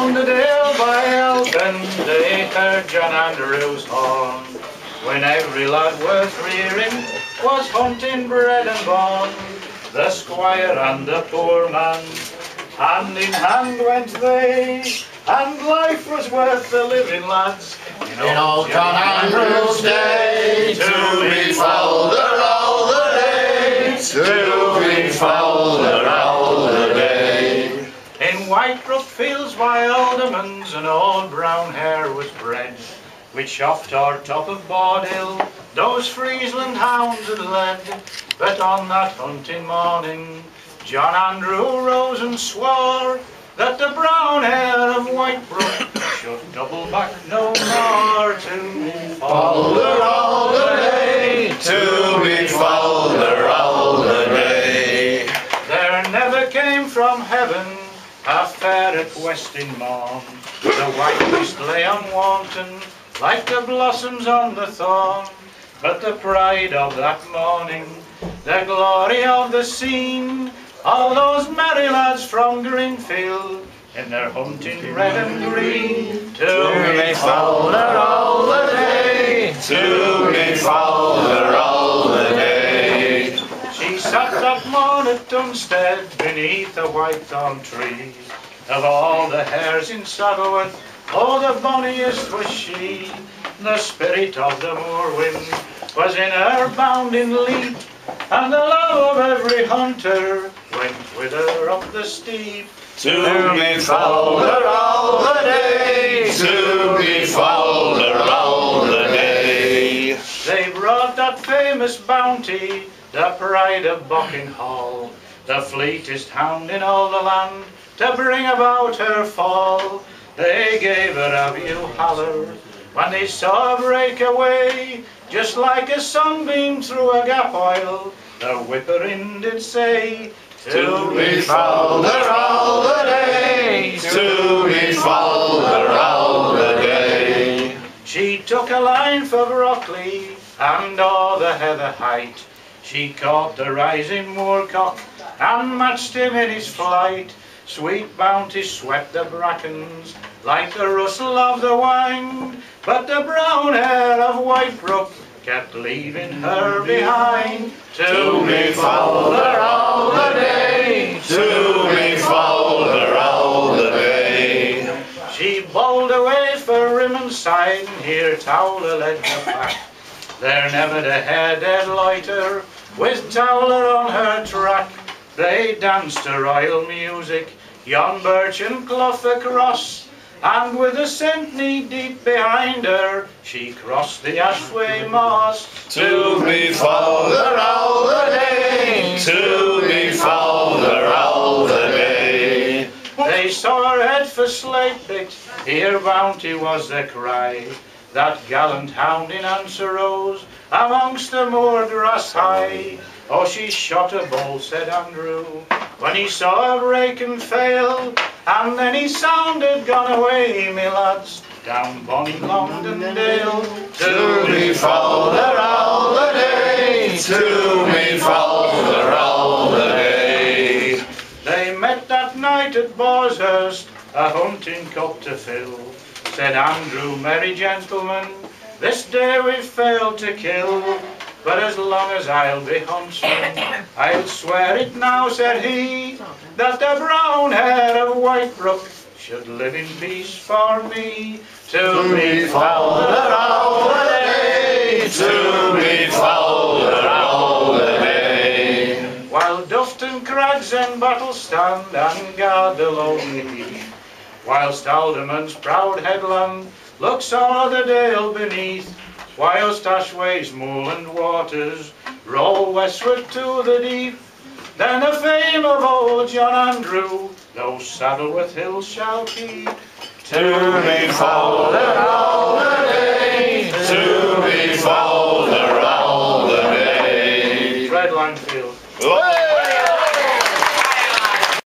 down the dale by Alphin, they heard John Andrew's horn. When every lad worth rearing was hunting bread and bone, the squire and the poor man, hand in hand went they, and life was worth the living, lads. In old John Andrew's day, to be folder all the day, to be folder. Whitebrook fields by Alderman's an old brown hare was bred, which oft o'er top of Bawdhill those Friezland hounds had led. But on that hunting morning, John Andrew rose and swore that the brown hare of Whitebrook should double back no more to Folder all the day, to be folder all the day. There never came from heaven fair at Westinmore. The white mist lay unwanton, like the blossoms on the thorn. But the pride of that morning, the glory of the scene, all those merry lads from Greenfield, in their hunting red and green, to be folder all the day, to be folder all the day. She sat that morn at Dunstead beneath a white thorn tree. Of all the hares in Saddleworth, oh the bonniest was she. The spirit of the moor wind was in her bounding leap, and the love of every hunter went with her up the steep. To be folder all the day, to be folder all the day. They brought that famous bounty, the pride of Hall, the fleetest hound in all the land, to bring about her fall. They gave her a view holler when they saw her break away, just like a sunbeam through a gap oil. The whipper-in did say, To be folder all the day, to be folder all the day. She took a line for Brockley and all the heather height. She caught the rising moorcock and matched him in his flight. Sweet bounty swept the brackens like the rustle of the wind, but the brown hare of White Whitebrook kept leaving her behind. To be folder all the day, to be folder all the day. She bowled away for Rimmonside, and here Towler led the pack. There never the hare dared loiter, with Towler on her track. They danced to royal music, yon birch and clough across, and with a scent knee deep behind her, she crossed the Ashway moss. To be folder all the day, to be folder all the day. They saw her head for Slaypit, here bounty was the cry. That gallant hound in answer rose, amongst the moor grass high. Oh, she shot a bolt, said Andrew, when he saw her break and fail, and then he sounded, gone away, me lads, down bonny London Dale. To be folder all the day, to be folder all the day. They met that night at Boshurst, a hunting cup to fill. Said Andrew, merry gentlemen, this day we've failed to kill. But as long as I'll be huntsman, I'll swear it now, said he, that the brown hare of Whitebrook should live in peace for me. To be folder all the day, To be folder all the day. while Dufton crags and battle stand and guard the lonely heath. Whilst Alderman's proud headland looks o'er the dale beneath, Whilst Ashway's moorland waters roll westward to the deep, Then the fame of old John Andrew, though Saddleworth Hill shall keep, to be folded all the day, to be folded all the day. Fred Langfield.